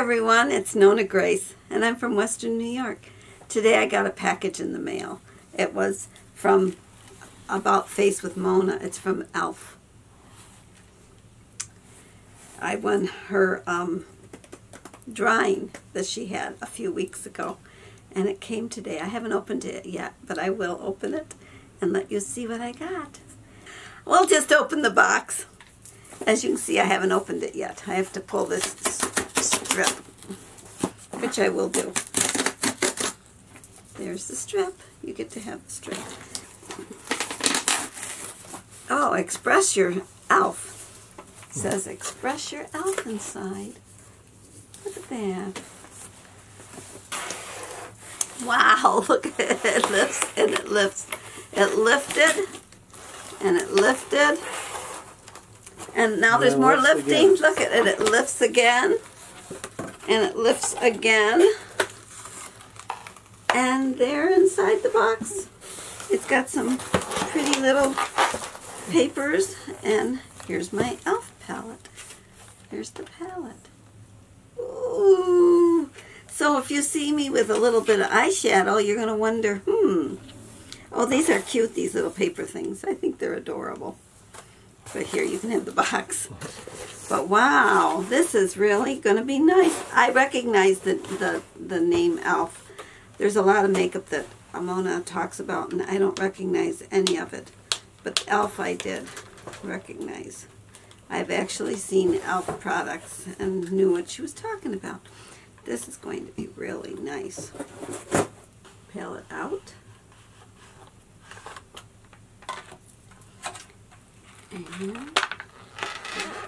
everyone. It's Nonna Grace, and I'm from Western New York. Today I got a package in the mail. It was from About Face with Mona. It's from Elf. I won her um, drawing that she had a few weeks ago, and it came today. I haven't opened it yet, but I will open it and let you see what I got. We'll just open the box. As you can see, I haven't opened it yet. I have to pull this strip, which I will do. There's the strip. You get to have the strip. Oh, express your elf. It says express your elf inside. Look at that. Wow, look at it. It lifts and it lifts. It lifted and it lifted and now there's more lifting. Again. Look at it. It lifts again. And it lifts again. And there inside the box, it's got some pretty little papers. And here's my e.l.f. palette. Here's the palette. Ooh. So if you see me with a little bit of eyeshadow, you're going to wonder, hmm. Oh, these are cute, these little paper things. I think they're adorable. But here you can have the box. But wow, this is really going to be nice. I recognize the, the, the name e.l.f. There's a lot of makeup that Amona talks about, and I don't recognize any of it. But e.l.f. I did recognize. I've actually seen e.l.f. products and knew what she was talking about. This is going to be really nice. It out. And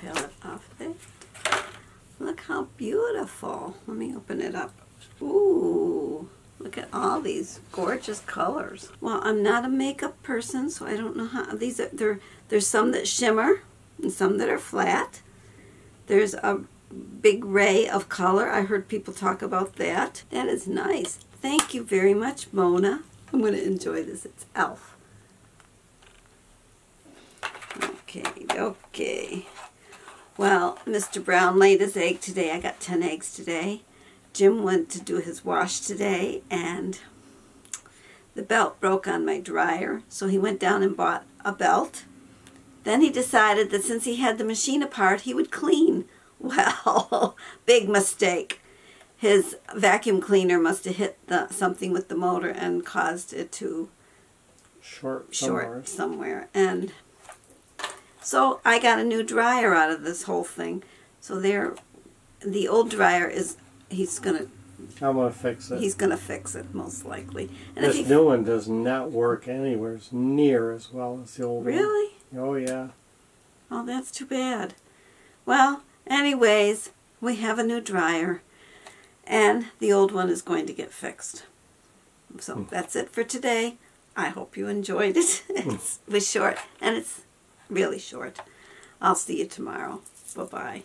peel it off there. Look how beautiful. Let me open it up. Ooh, look at all these gorgeous colors. Well, I'm not a makeup person, so I don't know how, these are, there, there's some that shimmer and some that are flat. There's a big ray of color. I heard people talk about that. That is nice. Thank you very much, Mona. I'm going to enjoy this. It's e.l.f. Okay, okay. Well, Mr. Brown laid his egg today. I got 10 eggs today. Jim went to do his wash today, and the belt broke on my dryer, so he went down and bought a belt. Then he decided that since he had the machine apart, he would clean. Well, big mistake. His vacuum cleaner must have hit the, something with the motor and caused it to short somewhere. Short somewhere. And so I got a new dryer out of this whole thing. So there, the old dryer is, he's going to I'm gonna fix it. He's gonna fix it most likely. And this new one does not work anywhere near as well as the old really? one. Really? Oh yeah. Oh, that's too bad. Well, anyways, we have a new dryer, and the old one is going to get fixed. So hmm. that's it for today. I hope you enjoyed it. it was short, and it's really short. I'll see you tomorrow. Bye-bye.